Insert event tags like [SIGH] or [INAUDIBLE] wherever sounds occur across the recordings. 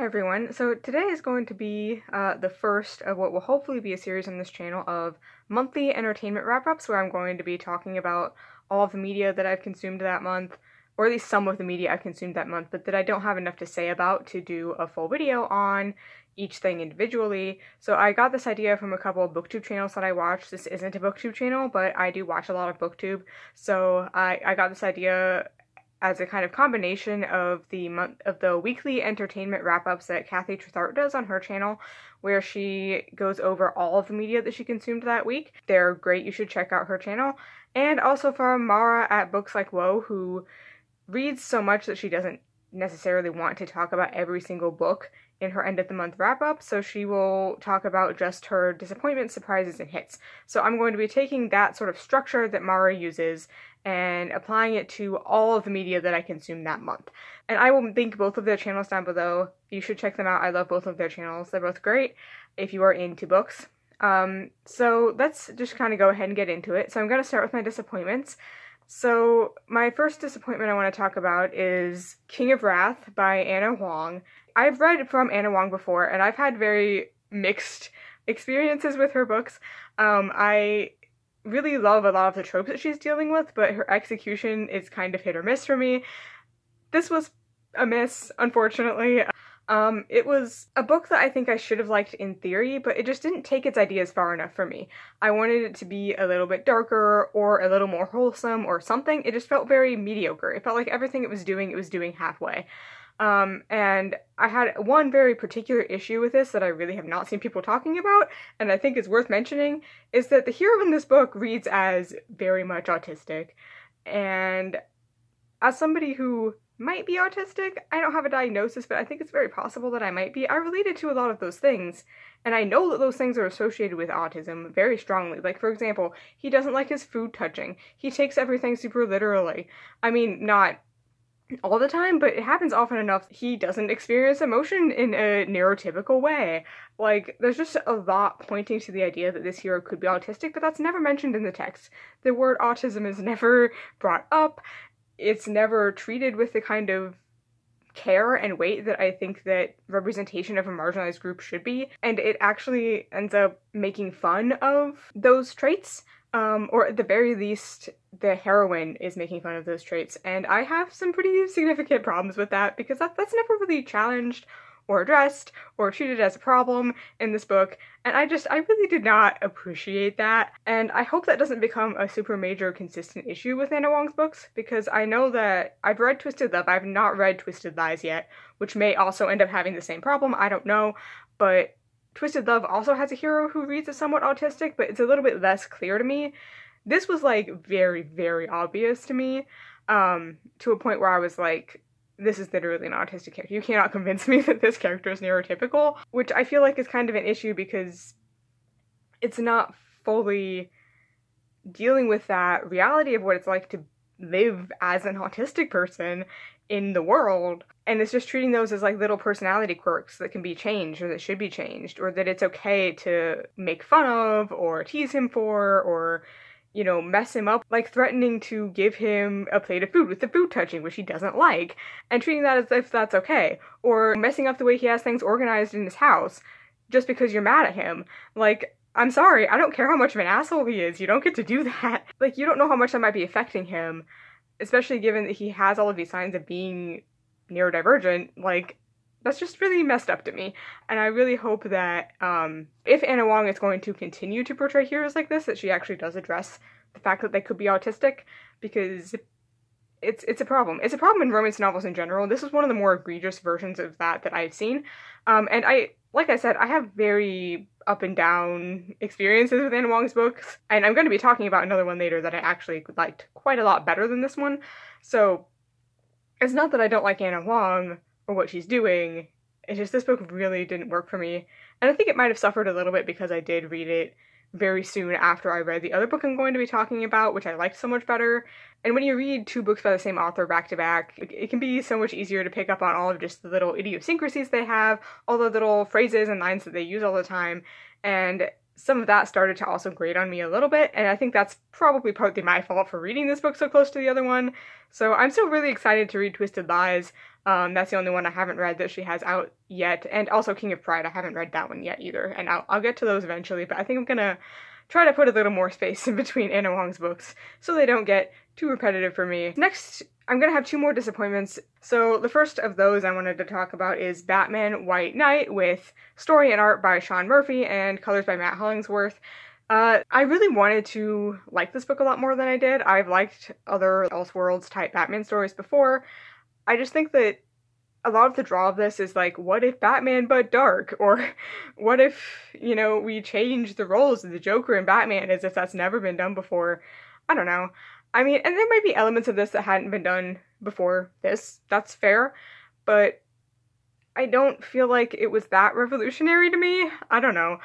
Everyone. So today is going to be uh, the first of what will hopefully be a series on this channel of monthly entertainment wrap-ups where I'm going to be talking about all of the media that I've consumed that month, or at least some of the media I've consumed that month, but that I don't have enough to say about to do a full video on each thing individually. So I got this idea from a couple of booktube channels that I watch. This isn't a booktube channel, but I do watch a lot of booktube. So I, I got this idea as a kind of combination of the month of the weekly entertainment wrap-ups that Kathy Trithardt does on her channel, where she goes over all of the media that she consumed that week. They're great. You should check out her channel. And also from Mara at Books Like Whoa, who reads so much that she doesn't necessarily want to talk about every single book in her end of the month wrap up, so she will talk about just her disappointments, surprises, and hits. So I'm going to be taking that sort of structure that Mara uses and applying it to all of the media that I consume that month. And I will link both of their channels down below. You should check them out. I love both of their channels. They're both great if you are into books. Um, so let's just kind of go ahead and get into it. So I'm going to start with my disappointments. So my first disappointment I want to talk about is King of Wrath by Ana Huang. I've read from Ana Huang before, and I've had very mixed experiences with her books. Um, I really love a lot of the tropes that she's dealing with, but her execution is kind of hit or miss for me. This was a miss, unfortunately. Um, it was a book that I think I should have liked in theory, but it just didn't take its ideas far enough for me. I wanted it to be a little bit darker or a little more wholesome or something. It just felt very mediocre. It felt like everything it was doing, it was doing halfway. Um, and I had one very particular issue with this that I really have not seen people talking about, and I think is worth mentioning, is that the hero in this book reads as very much autistic. And as somebody who might be autistic, I don't have a diagnosis, but I think it's very possible that I might be. I related to a lot of those things, and I know that those things are associated with autism very strongly. Like, for example, he doesn't like his food touching. He takes everything super literally. I mean, not all the time, but it happens often enough. He doesn't experience emotion in a neurotypical way. Like, there's just a lot pointing to the idea that this hero could be autistic, but that's never mentioned in the text. The word autism is never brought up, it's never treated with the kind of care and weight that I think that representation of a marginalized group should be, and it actually ends up making fun of those traits um, or at the very least, the heroine is making fun of those traits, and I have some pretty significant problems with that because that, that's never really challenged or addressed or treated as a problem in this book, and I just, I really did not appreciate that, and I hope that doesn't become a super major consistent issue with Ana Huang's books, because I know that I've read Twisted Love, I've not read Twisted Lies yet, which may also end up having the same problem, I don't know, but Twisted Love also has a hero who reads as somewhat autistic, but it's a little bit less clear to me. This was like very, very obvious to me, um, to a point where I was like, this is literally an autistic character. You cannot convince me [LAUGHS] that this character is neurotypical, which I feel like is kind of an issue because it's not fully dealing with that reality of what it's like to live as an autistic person in the world and it's just treating those as like little personality quirks that can be changed or that should be changed or that it's okay to make fun of or tease him for or you know mess him up like threatening to give him a plate of food with the food touching which he doesn't like and treating that as if that's okay or messing up the way he has things organized in his house just because you're mad at him like I'm sorry, I don't care how much of an asshole he is. You don't get to do [LAUGHS] that. Like, you don't know how much that might be affecting him especially given that he has all of these signs of being neurodivergent, like that's just really messed up to me. And I really hope that um, if Ana Huang is going to continue to portray heroes like this, that she actually does address the fact that they could be autistic, because it's it's a problem. It's a problem in romance novels in general. This is one of the more egregious versions of that that I've seen. Um, and I, like I said, I have very up and down experiences with Ana Huang's books, and I'm going to be talking about another one later that I actually liked quite a lot better than this one. So it's not that I don't like Ana Huang or what she's doing. It's just this book really didn't work for me, and I think it might have suffered a little bit because I did read it very soon after I read the other book I'm going to be talking about, which I liked so much better. And when you read two books by the same author back to back, it can be so much easier to pick up on all of just the little idiosyncrasies they have, all the little phrases and lines that they use all the time. And some of that started to also grate on me a little bit, and I think that's probably partly my fault for reading this book so close to the other one. So I'm still really excited to read Twisted Lies. Um, that's the only one I haven't read that she has out yet, and also King of Pride. I haven't read that one yet either, and I'll, I'll get to those eventually. But I think I'm gonna try to put a little more space [LAUGHS] in between Ana Huang's books so they don't get too repetitive for me. Next, I'm gonna have two more disappointments. So the first of those I wanted to talk about is Batman White Knight with story and art by Sean Murphy and colors by Matt Hollingsworth. Uh, I really wanted to like this book a lot more than I did. I've liked other Elseworlds type Batman stories before. I just think that a lot of the draw of this is like, what if Batman but dark? [LAUGHS] Or what if, you know, we change the roles of the Joker and Batman as if that's never been done before? I don't know. I mean, and there might be elements of this that hadn't been done before this. That's fair. But I don't feel like it was that revolutionary to me. I don't know.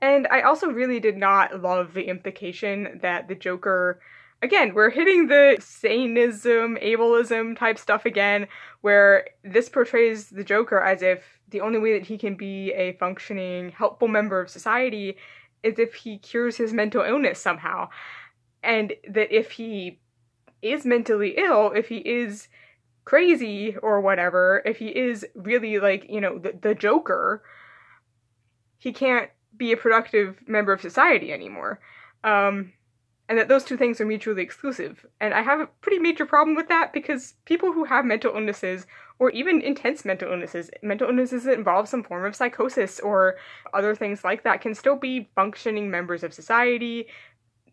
And I also really did not love the implication that the Joker again, we're hitting the sanism, ableism type stuff again, where this portrays the Joker as if the only way that he can be a functioning, helpful member of society is if he cures his mental illness somehow. And that if he is mentally ill, if he is crazy or whatever, if he is really like, you know, the, the Joker, he can't be a productive member of society anymore. Um, and that those two things are mutually exclusive. And I have a pretty major problem with that because people who have mental illnesses, or even intense mental illnesses, mental illnesses that involve some form of psychosis or other things like that, can still be functioning members of society,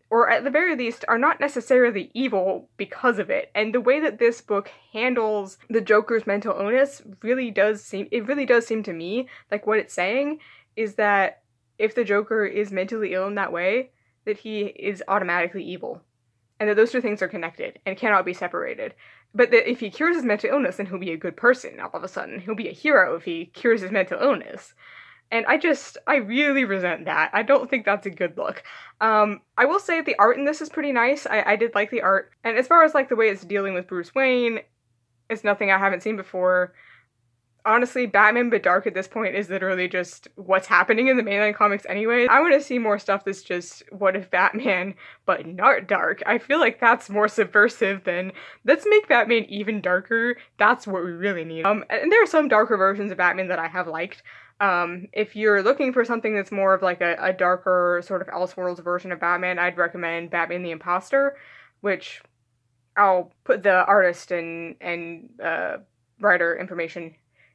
or at the very least are not necessarily evil because of it. And the way that this book handles the Joker's mental illness really does seem it really does seem to me like what it's saying is that if the Joker is mentally ill in that way, that he is automatically evil. And that those two things are connected and cannot be separated. But that if he cures his mental illness, then he'll be a good person all of a sudden. He'll be a hero if he cures his mental illness. And I just, I really resent that. I don't think that's a good look. Um, I will say the art in this is pretty nice. I, I did like the art. And as far as like the way it's dealing with Bruce Wayne, it's nothing I haven't seen before honestly, Batman but Dark at this point is literally just what's happening in the mainline comics anyway. I want to see more stuff that's just what if Batman but not dark. I feel like that's more subversive than let's make Batman even darker. That's what we really need. Um, and there are some darker versions of Batman that I have liked. Um, if you're looking for something that's more of like a, a darker sort of Elseworlds version of Batman, I'd recommend Batman the Imposter, which I'll put the artist and and uh, writer information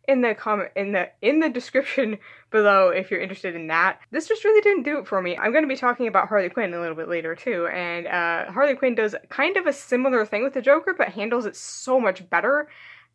in the comment in the in the [LAUGHS] description below if you're interested in that. This just really didn't do it for me. I'm going to be talking about Harley Quinn a little bit later too, and uh, Harley Quinn does kind of a similar thing with the Joker, but handles it so much better.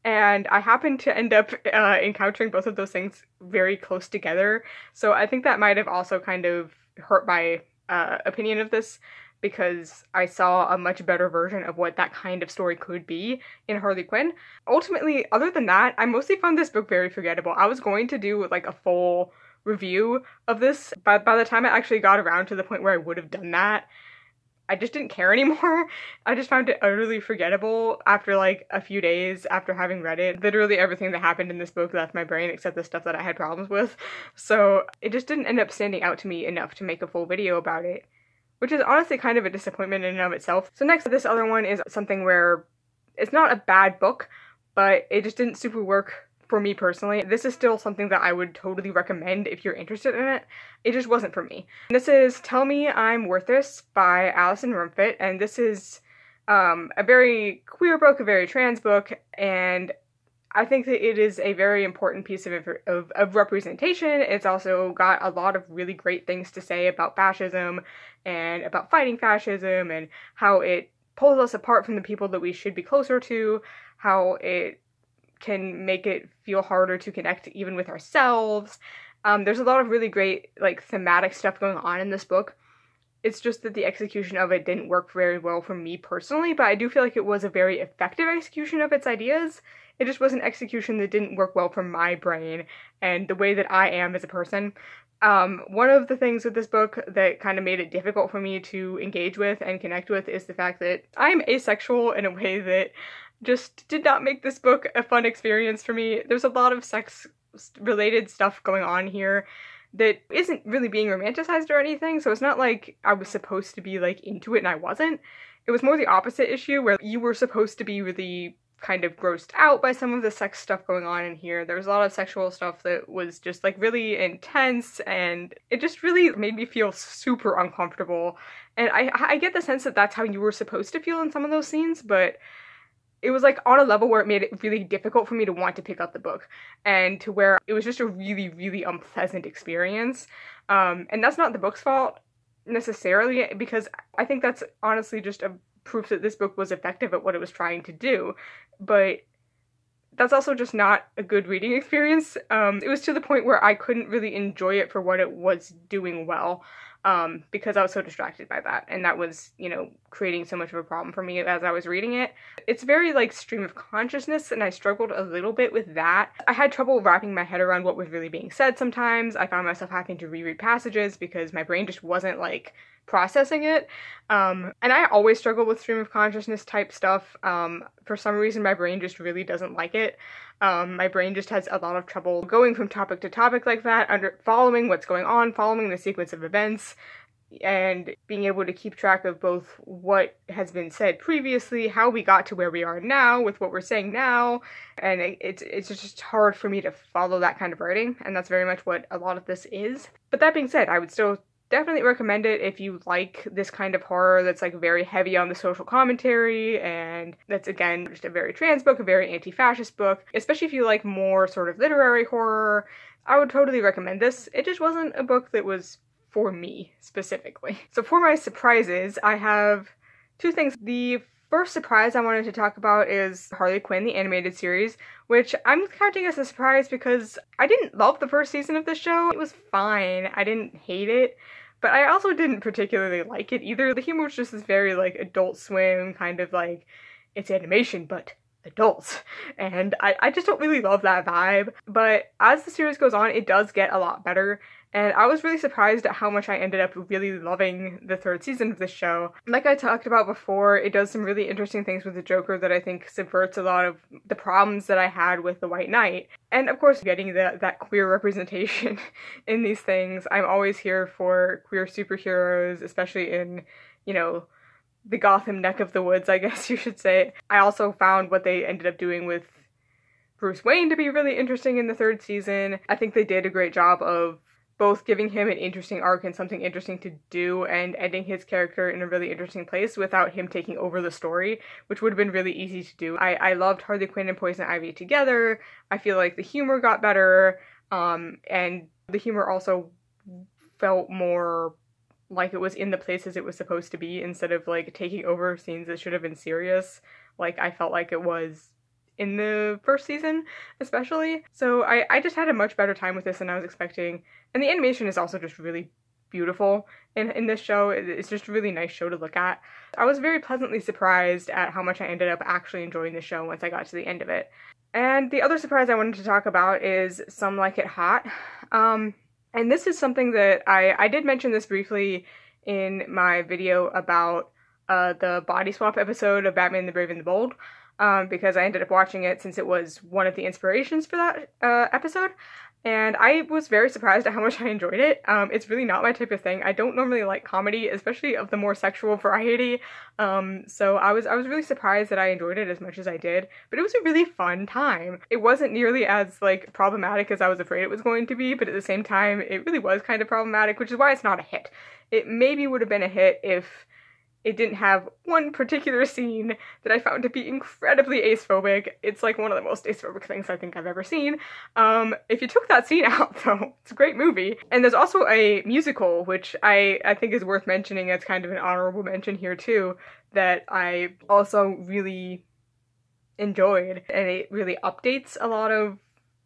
And I happened to end up uh, encountering both of those things very close together, so I think that might have also kind of hurt my uh, opinion of this because I saw a much better version of what that kind of story could be in Harley Quinn. Ultimately, other than that, I mostly found this book very forgettable. I was going to do like a full review of this, but by the time I actually got around to the point where I would have done that, I just didn't care anymore. [LAUGHS] I just found it utterly forgettable after like a few days after having read it. Literally everything that happened in this book left my brain except the stuff that I had problems with. [LAUGHS] So it just didn't end up standing out to me enough to make a full video about it which is honestly kind of a disappointment in and of itself. So next, this other one is something where it's not a bad book, but it just didn't super work for me personally. This is still something that I would totally recommend if you're interested in it. It just wasn't for me. This is Tell Me I'm Worthless by Alison Rumfitt, and this is um, a very queer book, a very trans book, and I think that it is a very important piece of, of, of, representation. It's also got a lot of really great things to say about fascism and about fighting fascism and how it pulls us apart from the people that we should be closer to, how it can make it feel harder to connect even with ourselves. Um, there's a lot of really great like thematic stuff going on in this book. It's just that the execution of it didn't work very well for me personally, but I do feel like it was a very effective execution of its ideas it just was an execution that didn't work well for my brain and the way that I am as a person. Um, one of the things with this book that kind of made it difficult for me to engage with and connect with is the fact that I'm asexual in a way that just did not make this book a fun experience for me. There's a lot of sex related stuff going on here that isn't really being romanticized or anything. So it's not like I was supposed to be like into it and I wasn't. It was more the opposite issue where you were supposed to be really kind of grossed out by some of the sex stuff going on in here. There was a lot of sexual stuff that was just like really intense and it just really made me feel super uncomfortable. And I I get the sense that that's how you were supposed to feel in some of those scenes, but it was like on a level where it made it really difficult for me to want to pick up the book and to where it was just a really really unpleasant experience. Um and that's not the book's fault necessarily because I think that's honestly just a proof that this book was effective at what it was trying to do. But that's also just not a good reading experience. Um, it was to the point where I couldn't really enjoy it for what it was doing well um, because I was so distracted by that. And that was, you know, creating so much of a problem for me as I was reading it. It's very like stream of consciousness, and I struggled a little bit with that. I had trouble wrapping my head around what was really being said sometimes. I found myself having to reread passages because my brain just wasn't like processing it. Um, and I always struggle with stream of consciousness type stuff. Um, for some reason, my brain just really doesn't like it. Um, my brain just has a lot of trouble going from topic to topic like that, under following what's going on, following the sequence of events, and being able to keep track of both what has been said previously, how we got to where we are now with what we're saying now, and it, it's it's just hard for me to follow that kind of writing, and that's very much what a lot of this is. But that being said, I would still definitely recommend it if you like this kind of horror that's like very heavy on the social commentary and that's again just a very trans book, a very anti-fascist book, especially if you like more sort of literary horror. I would totally recommend this. It just wasn't a book that was for me specifically. So for my surprises, I have two things. The first surprise I wanted to talk about is Harley Quinn, the animated series, which I'm counting as a surprise because I didn't love the first season of the show. It was fine. I didn't hate it. But I also didn't particularly like it either. The humor was just this very like adult swim kind of like it's animation but adults. And I, I just don't really love that vibe. But as the series goes on, it does get a lot better. And I was really surprised at how much I ended up really loving the third season of this show. Like I talked about before, it does some really interesting things with the Joker that I think subverts a lot of the problems that I had with the White Knight. And of course, getting the, that queer [LAUGHS] representation in these things. I'm always here for queer superheroes, especially in, you know, the Gotham neck of the woods, [LAUGHS] I guess you should say. I also found what they ended up doing with Bruce Wayne to be really interesting in the third season. I think they did a great job of both giving him an interesting arc and something interesting to do and ending his character in a really interesting place without him taking over the story, which would have been really easy to do. I, I loved Harley Quinn and Poison Ivy together. I feel like the humor got better, um, and the humor also felt more like it was in the places it was supposed to be instead of like taking over scenes that should have been serious. Like I felt like it was in the first season, especially. So I, I just had a much better time with this than I was expecting. And the animation is also just really beautiful in, in this show. It's just a really nice show to look at. I was very pleasantly surprised at how much I ended up actually enjoying the show once I got to the end of it. And the other surprise I wanted to talk about is Some Like It Hot. Um, and this is something that I, I did mention this briefly in my video about uh, the body swap episode of Batman the Brave and the Bold um, because I ended up watching it since it was one of the inspirations for that uh, episode. And I was very surprised at how [LAUGHS] much I enjoyed it. Um, it's really not my type of thing. I don't normally like comedy, especially of the more sexual [LAUGHS] variety. Um, so I was I was really surprised that I enjoyed it as much as I did. But it was a really fun time. It wasn't nearly as like problematic as I was afraid it was going to be, but at the same time, it really was kind of problematic, which is why it's not a hit. It maybe would have been a hit if it didn't have one particular scene that I found to be incredibly acephobic. It's like one of the most acephobic things I think I've ever seen. Um, if you took that scene [LAUGHS] out, though, it's a great movie. And there's also a musical, which I, I think is worth mentioning as kind of an honorable mention here too, that I also really enjoyed. And it really updates a lot of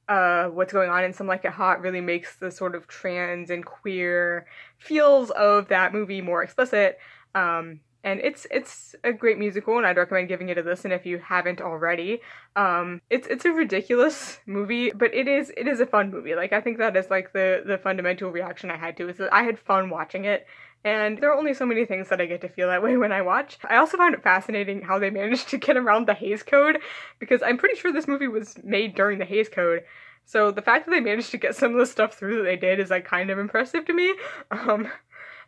uh, what's going on in Some Like It Hot really makes the sort of trans and queer feels of that movie more explicit. Um, and it's it's a great musical and I'd recommend giving it a listen if you haven't already. Um it's it's a ridiculous movie, but it is it is a fun movie. Like I think that is like the the fundamental reaction I had to is that I had fun watching it. And there are only so many things that I get to feel that way when I watch. I also found it fascinating how they managed to get around the Hays Code because I'm pretty sure this movie was made during the Hays Code. So the fact that they managed to get some of the stuff through that they did is like kind of impressive to me. Um,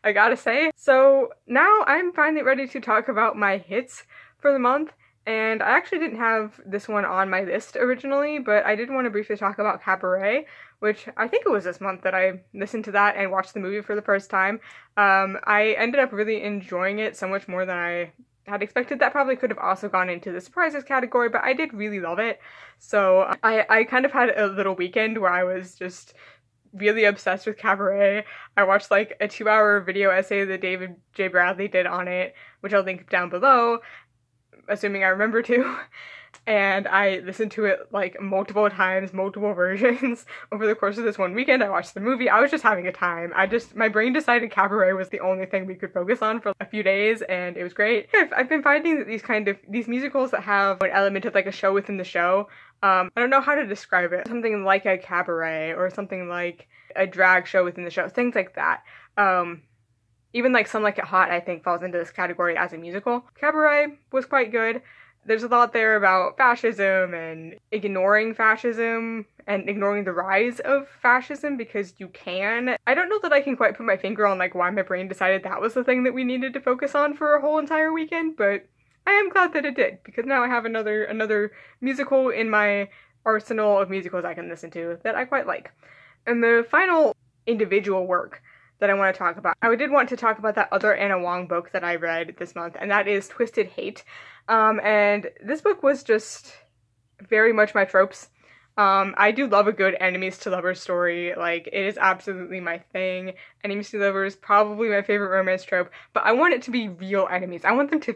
I gotta say. So now I'm finally ready to talk about my hits for the month. And I actually didn't have this one on my list originally, but I did want to briefly talk about Cabaret, which I think it was this month that I listened to that and watched the movie for the first time. Um, I ended up really enjoying it so much more than I had expected. That probably could have also gone into the surprises category, but I did really love it. So I, I kind of had a little weekend where I was just really obsessed with Cabaret. I watched like a two hour video essay that David J. Bradley did on it, which I'll link down below, assuming I remember to. [LAUGHS] And I listened to it like multiple times, multiple [LAUGHS] versions over the course of this one weekend. I watched the movie. I was just having a time. I just, my brain decided Cabaret was the only thing we could focus on for a few days, and it was great. I've, I've been finding that these kind of, these musicals that have an element of like a show within the show, um, I don't know how to describe it. Something like a cabaret or something like a drag show within the show, things like that. Um, even like Some Like It Hot, I think, falls into this category as a musical. Cabaret was quite good. There's a lot there about fascism and ignoring fascism and ignoring the rise of fascism because you can. I don't know that I can quite put my finger on like why my brain decided that was the thing that we needed to focus on for a whole entire weekend, but I am glad that it did because now I have another another musical in my arsenal of musicals I can listen to that I quite like. And the final individual work that I want to talk about, I did want to talk about that other Ana Huang book that I read this month, and that is Twisted Hate. Um, and this book was just very much my tropes. Um, I do love a good enemies to lovers story. Like, it is absolutely my thing. Enemies to lovers, probably my favorite romance trope, but I want it to be real enemies. I want them to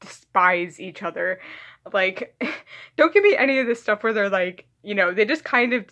despise each other. Like, [LAUGHS] don't give me any of this stuff where they're like, you know, they just kind of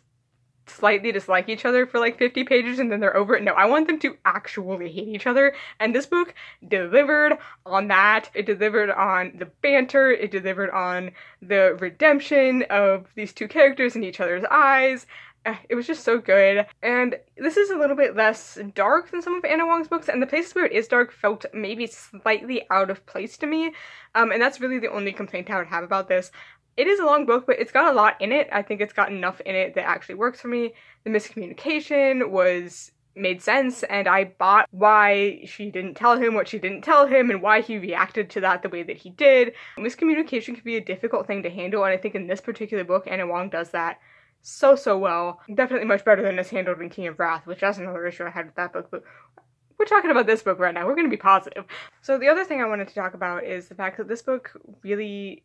slightly dislike each other for like 50 pages and then they're over it. No, I want them to actually hate each other. And this book delivered on that. It delivered on the banter, it delivered on the redemption of these two characters in each other's eyes. Eh, it was just so good. And this is a little bit less dark than some of Ana Huang's books, and the places where it is dark felt maybe slightly out of place to me. Um, and that's really the only complaint I would have about this. It is a long book, but it's got a lot in it. I think it's got enough in it that actually works for me. The miscommunication was made sense and I bought why she didn't tell him what she didn't tell him and why he reacted to that the way that he did. Miscommunication can be a difficult thing to handle and I think in this particular book Ana Huang does that so, so well. Definitely much better than is handled in King of Wrath, which that's another issue I had with that book, but we're talking about this book right now. We're going to be positive. So the other thing I wanted to talk about is the fact that this book really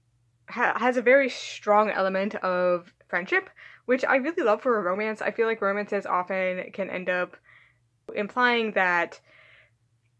ha- has a very strong element of friendship, which I really love for a romance. I feel like romances often can end up implying that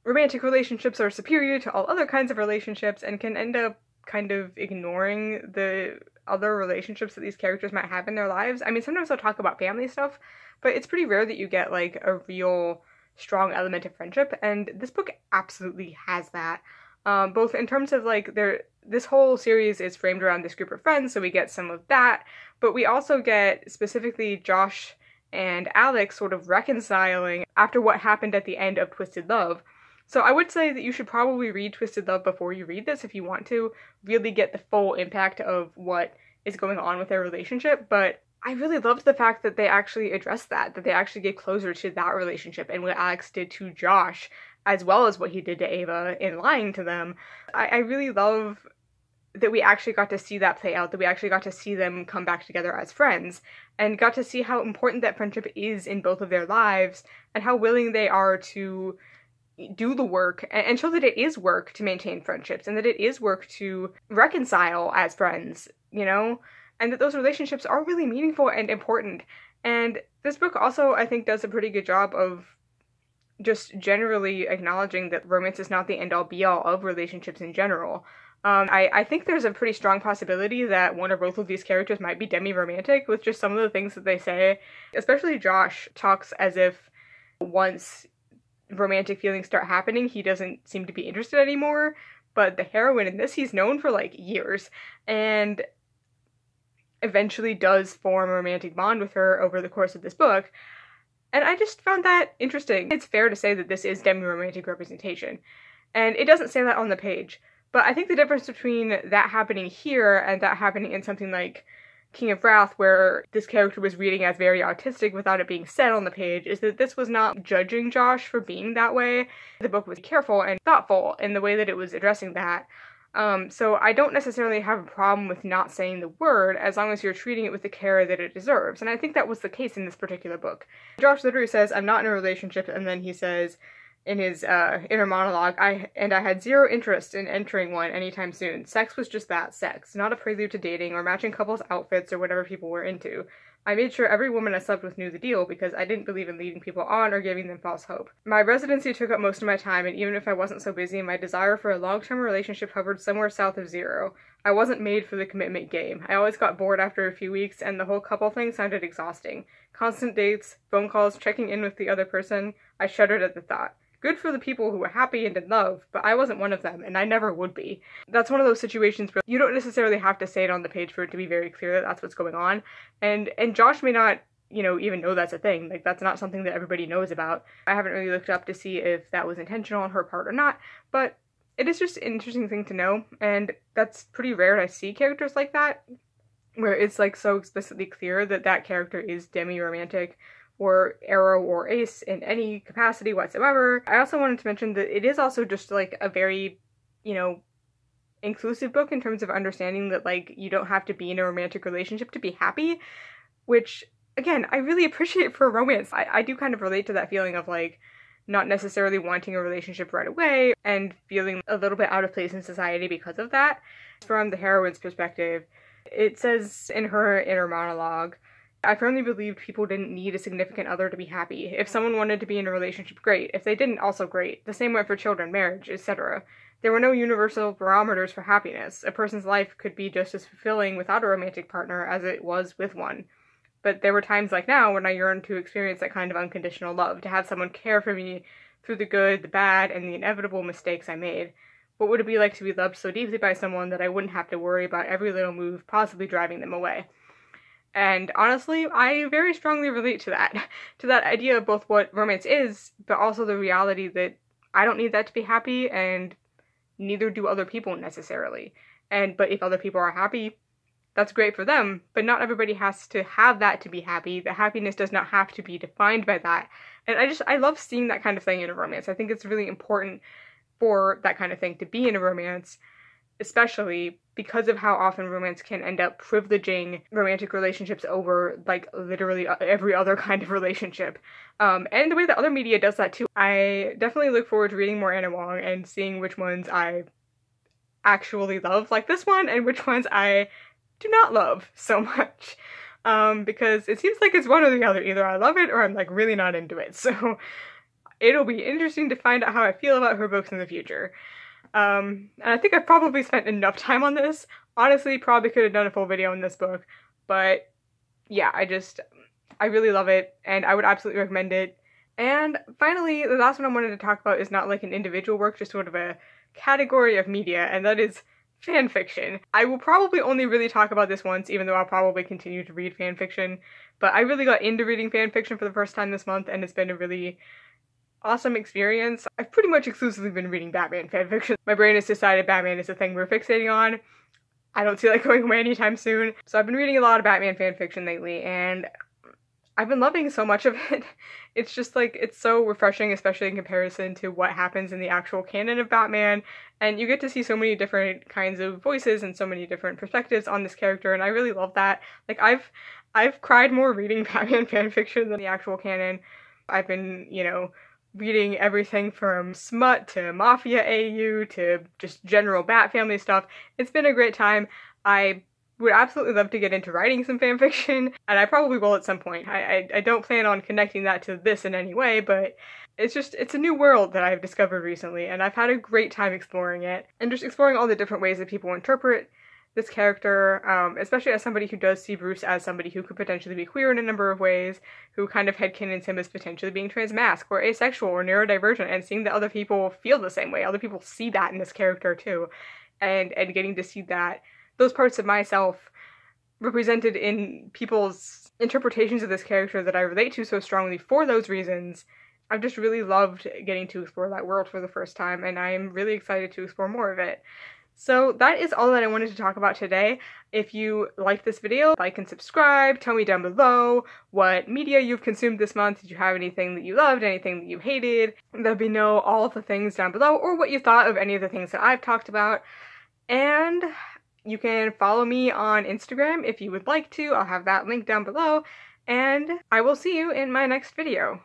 romantic relationships are superior to all other kinds of relationships and can end up kind of ignoring the other relationships that these characters might have in their lives. I mean, sometimes they'll talk about family stuff, but it's pretty rare that you get like a real strong element of friendship, and this book absolutely has that. Um, both in terms of like there, this whole series is framed around this group of friends, so we get some of that, but we also get specifically Josh and Alex sort of reconciling after what happened at the end of Twisted Love. So I would say that you should probably read Twisted Love before you read this if you want to really get the full impact of what is going on with their relationship. But I really loved the fact that they actually addressed that, that they actually get closer to that relationship and what Alex did to Josh, as well as what he did to Ava in lying to them. I, I really love that we actually got to see that play out, that we actually got to see them come back together as friends, and got to see how important that friendship is in both of their lives, and how willing they are to do the work and show that it is work to maintain friendships and that it is work to reconcile as friends, you know, and that those relationships are really meaningful and important. And this book also, I think, does a pretty good job of just generally acknowledging that romance is not the end all be all of relationships in general. Um, I, I think there's a pretty strong possibility that one or both of these characters might be demi romantic with just some of the things that they say. Especially Josh talks as if once romantic feelings start happening, he doesn't seem to be interested anymore. But the heroine in this, he's known for like years and eventually does form a romantic bond with her over the course of this book. And I just found that interesting. It's fair to say that this is demi romantic representation. And it doesn't say that on the page. But I think the difference between that happening here and that happening in something like King of Wrath, where this character was reading as very autistic without it being said on the page, is that this was not judging Josh for being that way. The book was careful and thoughtful in the way that it was addressing that. Um, so I don't necessarily have a problem with not saying the word as long as you're treating it with the care that it deserves. And I think that was the case in this particular book. Josh literally says, I'm not in a relationship, and then he says, in his uh, inner monologue, I and I had zero interest in entering one anytime soon. Sex was just that, sex, not a prelude to dating or matching couples' outfits or whatever people were into. I made sure every woman I slept with knew the deal because I didn't believe in leading people on or giving them false hope. My residency took up most of my time, and even if I wasn't so busy, my desire for a long term relationship hovered somewhere south of zero. I wasn't made for the commitment game. I always got bored after a few weeks, and the whole couple thing sounded exhausting. Constant dates, phone calls, checking in with the other person. I shuddered at the thought. Good for the people who were happy and in love, but I wasn't one of them, and I never would be. That's one of those situations where you don't necessarily have to say it on the page for it to be very clear that that's what's going on. And and Josh may not you know, even know that's a thing. Like, that's not something that everybody knows about. I haven't really looked up to see if that was intentional on her part or not, but it is just an interesting thing to know, and that's pretty rare to see characters like that, where it's like so explicitly clear that that character is demi romantic or aro or ace in any capacity whatsoever. I also wanted to mention that it is also just like a very, you know, inclusive book in terms of understanding that like you don't have to be in a romantic relationship to be happy, which again, I really [LAUGHS] appreciate for romance. I, I do kind of relate to that feeling of like not necessarily wanting a relationship right away and feeling a little bit out of place in society because of that. From the heroine's perspective, it says in her inner monologue, I firmly believed people didn't need a significant other to be happy. If someone wanted to be in a relationship, great. If they didn't, also great. The same went for children, marriage, etc. There were no universal barometers for happiness. A person's life could be just as fulfilling without a romantic partner as it was with one. But there were times like now when I yearned to experience that kind of unconditional love, to have someone care for me through the good, the bad, and the inevitable mistakes I made. What would it be like to be loved so deeply by someone that I wouldn't have to worry about every little move possibly driving them away? And honestly, I very strongly relate to that. [LAUGHS] To that idea of both what romance is, but also the reality that I don't need that to be happy and neither do other people necessarily. And but if other people are happy, that's great for them, but not everybody has to have that to be happy. The happiness does not have to be defined by that. And I just I love seeing that kind of thing in a romance. I think it's really important for that kind of thing to be in a romance especially because of how often romance can end up privileging romantic relationships over like literally every other [LAUGHS] kind of relationship. Um, and the way that other media does that too. I definitely look forward to reading more Ana Huang and seeing which ones I actually love, like this one, and which ones I do not love [LAUGHS] so much. Um, because it seems like it's one or the other. Either I love it or I'm like really not into it. [LAUGHS] So it'll be interesting to find out how I feel about her books in the future. Um, and I think I've probably spent enough time on this. Honestly, probably could have done a full video on this book, but yeah, I just, I really love it, and I would absolutely recommend it. And finally, the last one I wanted to talk about is not like an individual work, just sort of a category of media, and that is fan fiction. I will probably only really talk about this once, even though I'll probably continue to read fan fiction. But I really got into reading fan fiction for the first time this month, and it's been a really awesome experience. I've pretty much exclusively been reading Batman fanfiction. My brain has decided Batman is the thing we're fixating on. I don't see that [LAUGHS] going away anytime soon. So I've been reading a lot of Batman fanfiction lately, and I've been loving so much of it. [LAUGHS] It's just like, it's so refreshing, especially in comparison to what happens in the actual canon of Batman. And you get to see so many different kinds of voices and so many different perspectives on this character, and I really love that. Like, I've I've cried more reading [LAUGHS] Batman fanfiction than the actual canon. I've been, you know, reading everything from smut to mafia AU to just general Bat family stuff. It's been a great time. I would absolutely love to get into writing some fanfiction, [LAUGHS] and I probably will at some point. I, I, I don't plan on connecting that to this in any way, but it's just it's a new world that I've discovered recently, and I've had a great time exploring it and just exploring all the different ways that people interpret this character, um, especially as somebody who does see Bruce as somebody who could potentially be queer in a number of ways, who kind of headcanons him as potentially being transmasc or asexual or neurodivergent, and seeing that other people feel the same way, other people see that in this character too, and and getting to see that those parts of myself represented in people's interpretations of this character that I relate to so strongly for those reasons. I've just really loved getting to explore that world for the first time, and I'm really excited to explore more of it. So that is all that I wanted to talk about today. If you liked this video, like and subscribe. Tell me down below what media you've consumed this month. Did you have anything that you loved, anything that you hated? Let me know all the things down below or what you thought of any of the things that I've talked about. And you can follow me on Instagram if you would like to. I'll have that link down below. And I will see you in my next video.